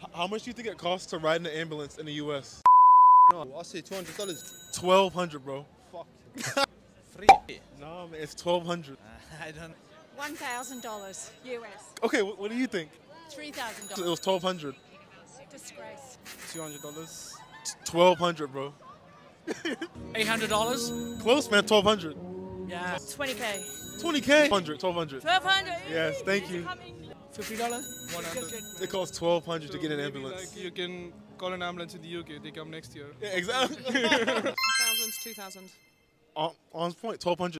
H- How much do you think it costs to ride in an ambulance in the U.S.? No, I say two hundred dollars. Twelve hundred, bro. Free. Nah, man, it's twelve hundred. Uh, I don't. $1,000 US. Okay, what, what do you think? It $3,000. was twelve hundred. Disgrace. Two hundred dollars. Twelve hundred, bro. Eight hundred dollars. Close, man. Twelve hundred. Yeah. 20K. Twenty k. Hundred. Twelve hundred. 1200 Yes, thank you. Fifty dollars. One hundred. It costs twelve hundred to get an ambulance. Like you can call an ambulance in the UK. They come next year. Yeah, exactly. Thousands, two thousand. on, on point. Twelve hundred.